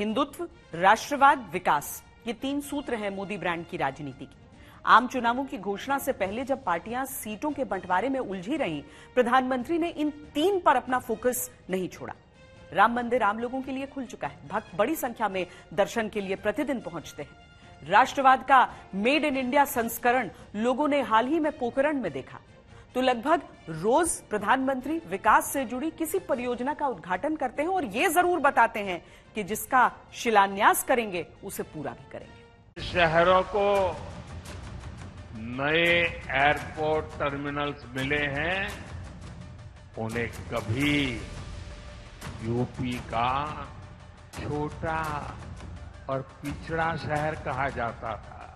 हिंदुत्व, राष्ट्रवाद, विकास, ये तीन सूत्र हैं मोदी ब्रांड की राजनीति की। आम चुनावों की घोषणा से पहले जब पार्टियाँ सीटों के बंटवारे में उलझी रहीं, प्रधानमंत्री ने इन तीन पर अपना फोकस नहीं छोड़ा। राम मंदिर आम लोगों के लिए खुल चुका है। भक्त बड़ी संख्या में दर्शन के लिए प्रतिदिन पहुँचते हैं। राष्ट्रवाद का मेड इन इंडिया संस्करण लोगों ने हाल ही में पोखरण में देखा। तो लगभग रोज प्रधानमंत्री विकास से जुड़ी किसी परियोजना का उद्घाटन करते हैं और ये ज़रूर बताते हैं कि जिसका शिलान्यास करेंगे, उसे पूरा भी करेंगे। शहरों को नए एयरपोर्ट टर्मिनल्स मिले हैं, उन्हें कभी यूपी का छोटा और पिछड़ा शहर कहा जाता था।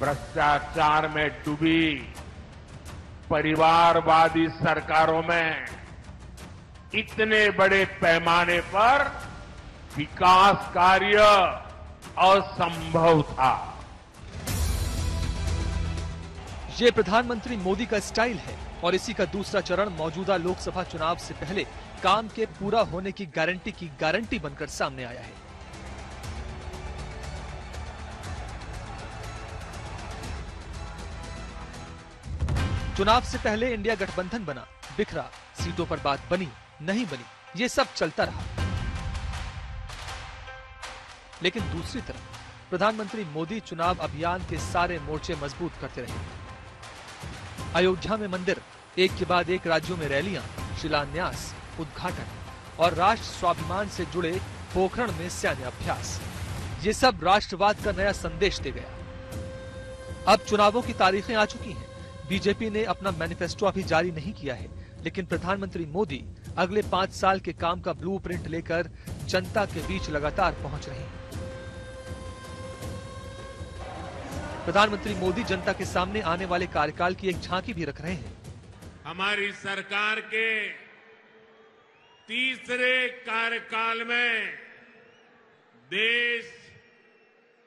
भ्रष्टाचार में डूबी परिवारवादी सरकारों में इतने बड़े पैमाने पर विकास कार्य असंभव था। ये प्रधानमंत्री मोदी का स्टाइल है और इसी का दूसरा चरण मौजूदा लोकसभा चुनाव से पहले काम के पूरा होने की गारंटी की गारंटी बनकर सामने आया है। चुनाव से पहले इंडिया गठबंधन बना, बिखरा, सीटों पर बात बनी, नहीं बनी, ये सब चलता रहा। लेकिन दूसरी तरफ़, प्रधानमंत्री मोदी चुनाव अभियान के सारे मोर्चे मज़बूत करते रहे। अयोध्या में मंदिर, एक के बाद एक राज्यों में रैलियाँ, शिलान्यास, उद्घाटन और राष्ट्र स्वाभिमान से जुड़े पोखरण में सैन्य अभ्यास ये सब राष्ट्रवाद का नया संदेश दे गया। अब चुनावों की तारीखें आ चुकी हैं। बीजेपी ने अपना मैनिफेस्टो अभी जारी नहीं किया है, लेकिन प्रधानमंत्री मोदी अगले पाँच साल के काम का ब्लूप्रिंट लेकर जनता के बीच लगातार पहुँच रहे हैं। प्रधानमंत्री मोदी जनता के सामने आने वाले कार्यकाल की एक झांकी भी रख रहे हैं। हमारी सरकार के तीसरे कार्यकाल में देश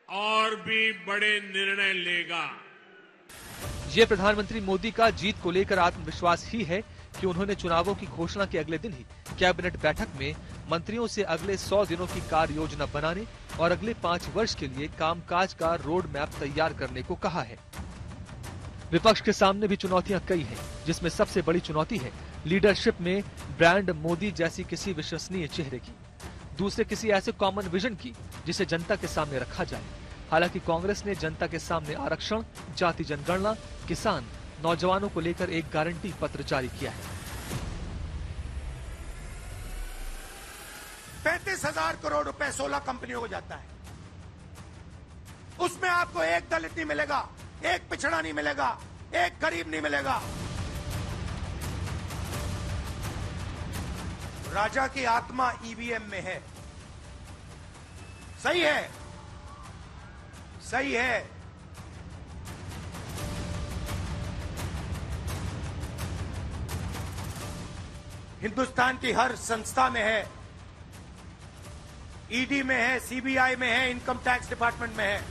और भी बड़े निर्णय लेगा। ये प्रधानमंत्री मोदी का जीत को लेकर आत्मविश्वास ही है कि उन्होंने चुनावों की घोषणा के अगले दिन ही कैबिनेट बैठक में मंत्रियों से अगले सौ दिनों की कार्य योजना बनाने और अगले पाँच वर्ष के लिए कामकाज का रोड मैप तैयार करने को कहा है। विपक्ष के सामने भी चुनौतियाँ कई हैं, जिसमें सबसे बड़ी चुनौती है लीडरशिप में ब्रांड मोदी जैसी किसी विश्वसनीय चेहरे की दूसरे किसी ऐसे कॉमन विजन की जिसे जनता के सामने रखा जाए। हालाँकि कांग्रेस ने जनता के सामने आरक्षण, जाति जनगणना, किसान, नौजवानों को लेकर एक गारंटी पत्र जारी किया है। पैंतीस हज़ार करोड़ रुपए सोलह कंपनियों को जाता है। उसमें आपको एक दलित नहीं मिलेगा, एक पिछड़ा नहीं मिलेगा, एक गरीब नहीं मिलेगा। राजा की आत्मा ईवीएम में है। सही है। सही है। हिंदुस्तान की हर संस्था में है। ईडी में है सीबीआई में है इनकम टैक्स डिपार्टमेंट में है।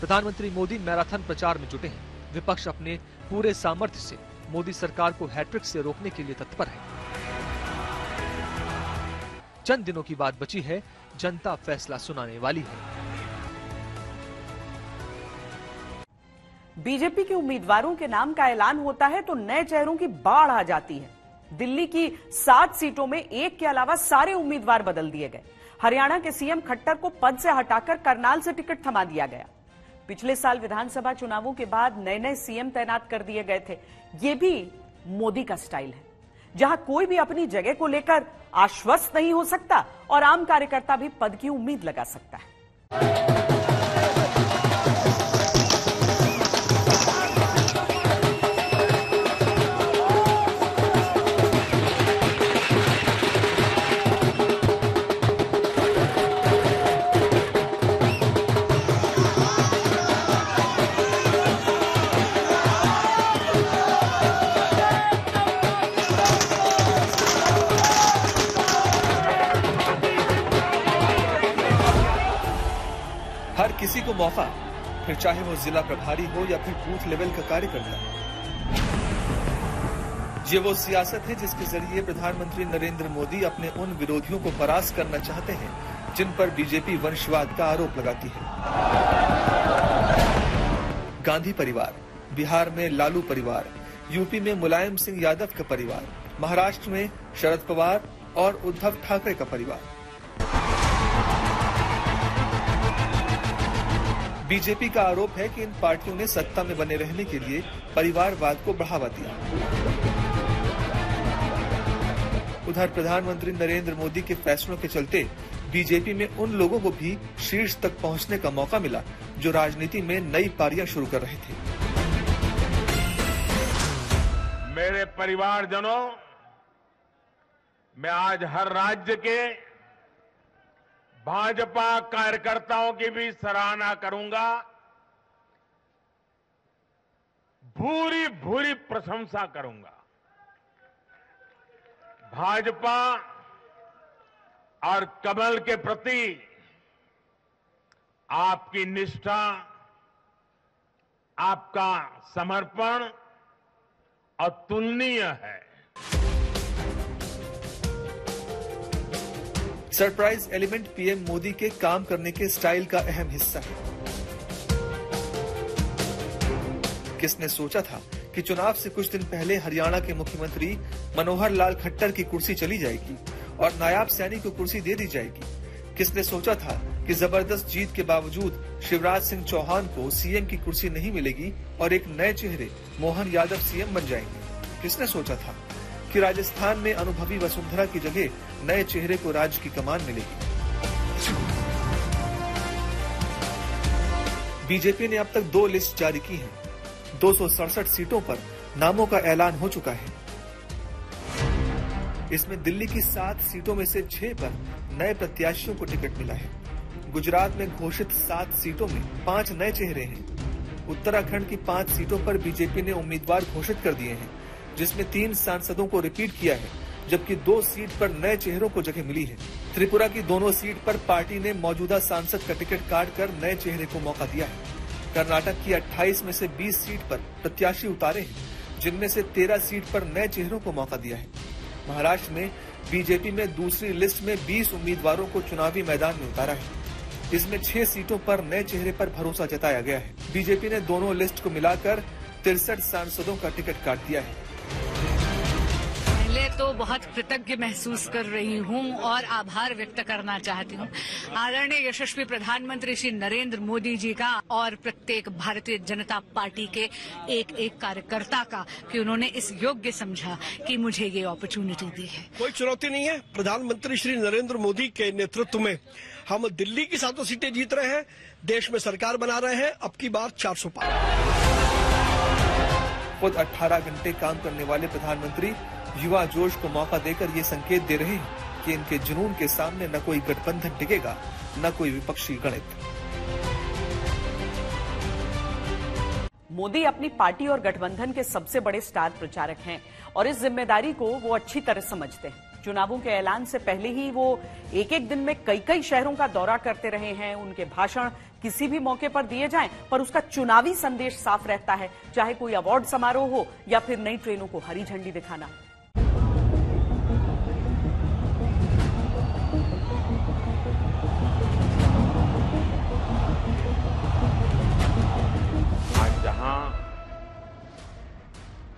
प्रधानमंत्री मोदी मैराथन प्रचार में जुटे हैं। विपक्ष अपने पूरे सामर्थ्य से मोदी सरकार को हैट्रिक से रोकने के लिए तत्पर है। चंद दिनों की बात बची है, जनता फैसला सुनाने वाली है। बीजेपी के उम्मीदवारों के नाम का ऐलान होता है तो नए चेहरों की बाढ़ आ जाती है। दिल्ली की सात सीटों में एक के अलावा सारे उम्मीदवार बदल दिए गए। हरियाणा के सीएम खट्टर को पद से हटाकर करनाल से टिकट थमा दिया गया। पिछले साल विधानसभा चुनावों के बाद नए नए सीएम तैनात कर दिए गए थे। ये भी मोदी का स्टाइल है। जहाँ कोई भी अपनी जगह को लेकर आश्वस्त नहीं हो सकता और आम कार्यकर्ता भी पद की उम्मीद लगा सकता है। हर किसी को मौका, फिर चाहे वो जिला प्रभारी हो या फिर बूथ लेवल का कार्यकर्ता। ये वो सियासत है जिसके ज़रिए प्रधानमंत्री नरेंद्र मोदी अपने उन विरोधियों को परास करना चाहते हैं, जिन पर बीजेपी वंशवाद का आरोप लगाती है। गांधी परिवार, बिहार में लालू परिवार, यूपी में मुलायम सिंह यादव का परिवार, महाराष्ट्र में शरद पवार और उद्धव ठाकरे का परिवार। बीजेपी का आरोप है कि इन पार्टियों ने सत्ता में बने रहने के लिए परिवारवाद को बढ़ावा दिया। उधर प्रधानमंत्री नरेंद्र मोदी के फैसलों के चलते बीजेपी में उन लोगों को भी शीर्ष तक पहुँचने का मौका मिला, जो राजनीति में नई पारियाँ शुरू कर रहे थे। मेरे परिवारजनों, मैं आज हर राज्य के भाजपा कार्यकर्ताओं की भी सराहना करूँगा। भूरी भूरी प्रशंसा करूँगा। भाजपा और कमल के प्रति आपकी निष्ठा, आपका समर्पण अतुलनीय है। सरप्राइज़ एलिमेंट पीएम मोदी के काम करने के स्टाइल का अहम हिस्सा है। किसने सोचा था कि चुनाव से कुछ दिन पहले हरियाणा के मुख्यमंत्री मनोहर लाल खट्टर की कुर्सी चली जाएगी और नायाब सैनी को कुर्सी दे दी जाएगी? किसने सोचा था कि ज़बरदस्त जीत के बावजूद शिवराज सिंह चौहान को सीएम की कुर्सी नहीं मिलेगी और एक नए चेहरे मोहन यादव सीएम बन जाएँगे? किसने सोचा था? कि राजस्थान में अनुभवी वसुंधरा की जगह नए चेहरे को राज्य की कमान मिलेगी। बीजेपी ने अब तक दो लिस्ट जारी की है। दो सौ सड़सठ सीटों पर नामों का ऐलान हो चुका है। इसमें दिल्ली की सात सीटों में से छह पर नए प्रत्याशियों को टिकट मिला है। गुजरात में घोषित सात सीटों में पाँच नए चेहरे हैं। उत्तराखंड की पाँच सीटों पर बीजेपी ने उम्मीदवार घोषित कर दिए हैं। जिसमें तीन सांसदों को रिपीट किया है, जबकि दो सीट पर नए चेहरों को जगह मिली है। त्रिपुरा की दोनों सीट पर पार्टी ने मौजूदा सांसद का टिकट काट कर नए चेहरे को मौका दिया है। कर्नाटक की 28 में से 20 सीट पर प्रत्याशी उतारे हैं, जिनमें से 13 सीट पर नए चेहरों को मौका दिया है। महाराष्ट्र में बीजेपी में दूसरी लिस्ट में 20 उम्मीदवारों को चुनावी मैदान में उतारा है। इसमें छह सीटों पर नए चेहरे पर भरोसा जताया गया है। बीजेपी ने दोनों लिस्ट को मिलाकर तिरसठ सांसदों का टिकट काट दिया है। तो बहुत कृतज्ञ महसूस कर रही हूँ और आभार व्यक्त करना चाहती हूँ। आदरणीय यशस्वी प्रधानमंत्री श्री नरेंद्र मोदी जी का और प्रत्येक भारतीय जनता पार्टी के एक एक कार्यकर्ता का कि उन्होंने इस योग्य समझा कि मुझे ये अपॉर्चुनिटी दी है। कोई चुनौती नहीं है। प्रधानमंत्री श्री नरेंद्र मोदी के नेतृत्व में हम दिल्ली की सातों सीटें जीत रहे हैं देश में सरकार बना रहे हैं। अब की बार 400 पार। खुद 18 घंटे काम करने वाले प्रधानमंत्री युवा जोश को मौका देकर ये संकेत दे रहे हैं कि इनके जुनून के सामने न कोई गठबंधन टिकेगा, न कोई विपक्षी गणित। मोदी अपनी पार्टी और गठबंधन के सबसे बड़े स्टार प्रचारक हैं और इस ज़िम्मेदारी को वो अच्छी तरह समझते हैं। चुनावों के ऐलान से पहले ही वो एक एक दिन में कई कई शहरों का दौरा करते रहे हैं। उनके भाषण किसी भी मौके पर दिए जाएँ, पर उसका चुनावी संदेश साफ़ रहता है, चाहे कोई अवार्ड समारोह हो या फिर नई ट्रेनों को हरी झंडी दिखाना।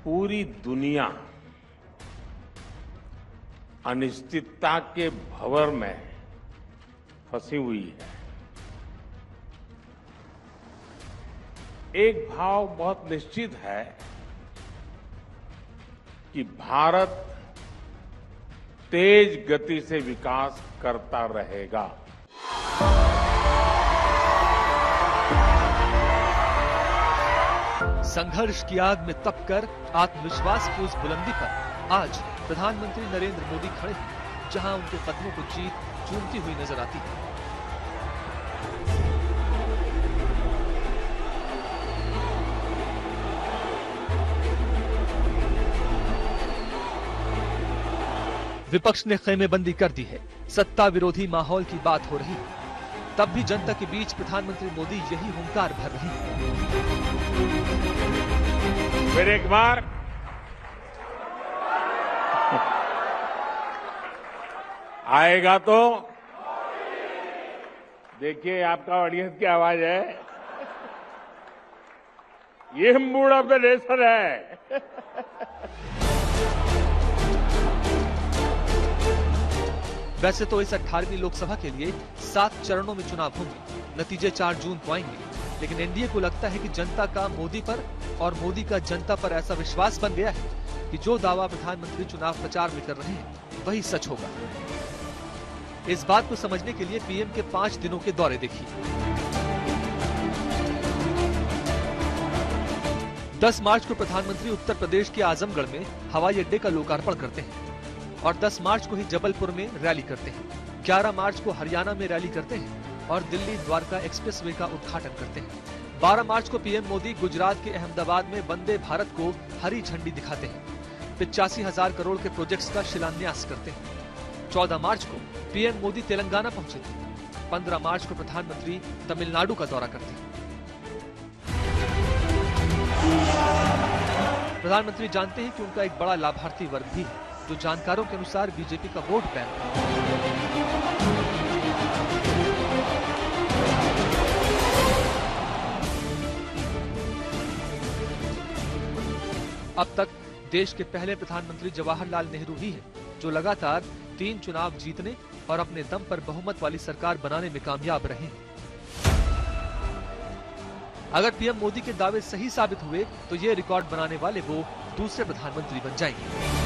पूरी दुनिया अनिश्चितता के भंवर में फंसी हुई है। एक भाव बहुत निश्चित है कि भारत तेज गति से विकास करता रहेगा। संघर्ष की आग में तप कर आत्मविश्वास की उस बुलंदी पर आज प्रधानमंत्री नरेंद्र मोदी खड़े हैं, जहाँ उनके कदमों को जीत चूमती हुई नज़र आती है। विपक्ष ने खेमेबंदी कर दी है। सत्ता विरोधी माहौल की बात हो रही है। तब भी जनता के बीच प्रधानमंत्री मोदी यही हुंकार भर रहे हैं। फिर एक बार। आएगा तो। देखिए, आपका ऑडियंस की आवाज़ है। ये मूड ऑफ़ द नेशन है। वैसे तो इस 18वीं लोकसभा के लिए सात चरणों में चुनाव होंगे। नतीजे 4 जून को आएँगे। लेकिन एनडीए को लगता है कि जनता का मोदी पर और मोदी का जनता पर ऐसा विश्वास बन गया है कि जो दावा प्रधानमंत्री चुनाव प्रचार में कर रहे हैं, वही सच होगा। इस बात को समझने के लिए पीएम के पाँच दिनों के दौरे देखिए। 10 मार्च को प्रधानमंत्री उत्तर प्रदेश के आजमगढ़ में हवाई अड्डे का लोकार्पण करते हैं और 10 मार्च को ही जबलपुर में रैली करते हैं। 11 मार्च को हरियाणा में रैली करते हैं और दिल्ली द्वारका एक्सप्रेसवे का उद्घाटन करते हैं। 12 मार्च को पीएम मोदी गुजरात के अहमदाबाद में वंदे भारत को हरी झंडी दिखाते हैं। पिचासी हज़ार करोड़ के प्रोजेक्ट्स का शिलान्यास करते हैं। 14 मार्च को पीएम मोदी तेलंगाना पहुँचे थे। 15 मार्च को प्रधानमंत्री तमिलनाडु का दौरा करते हैं। प्रधानमंत्री जानते हैं कि उनका एक बड़ा लाभार्थी वर्ग भी है, जो जानकारों के अनुसार बीजेपी का वोट बैंक है। अब तक देश के पहले प्रधानमंत्री जवाहरलाल नेहरू ही हैं, जो लगातार तीन चुनाव जीतने और अपने दम पर बहुमत वाली सरकार बनाने में कामयाब रहे हैं। अगर पीएम मोदी के दावे सही साबित हुए तो ये रिकॉर्ड बनाने वाले वो दूसरे प्रधानमंत्री बन जाएँगे।